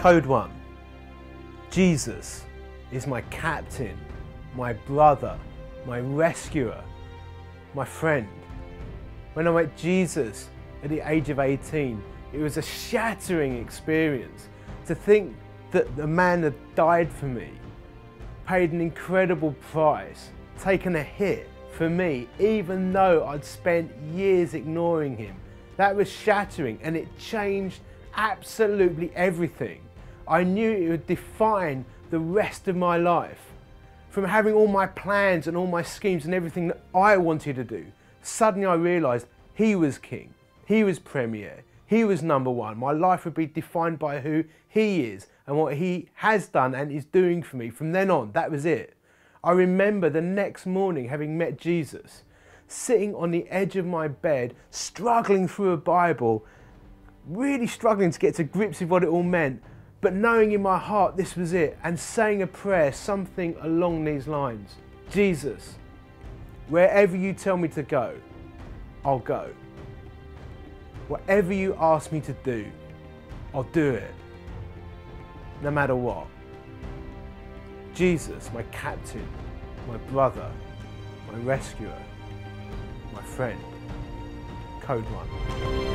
Code 1 Jesus is my captain, my brother, my rescuer, my friend. When I met Jesus at the age of 18, it was a shattering experience to think that the man that died for me paid an incredible price, taken a hit for me, even though I'd spent years ignoring him. That was shattering and it changed absolutely everything. I knew it would define the rest of my life. From having all my plans and all my schemes and everything that I wanted to do, suddenly I realised he was king, he was premier, he was number one. My life would be defined by who he is and what he has done and is doing for me. From then on, that was it. I remember the next morning having met Jesus, sitting on the edge of my bed, struggling through a Bible, really struggling to get to grips with what it all meant, but knowing in my heart this was it and saying a prayer, something along these lines Jesus, wherever you tell me to go, I'll go. Whatever you ask me to do, I'll do it, no matter what. Jesus, my captain, my brother, my rescuer, my friend. Code 1.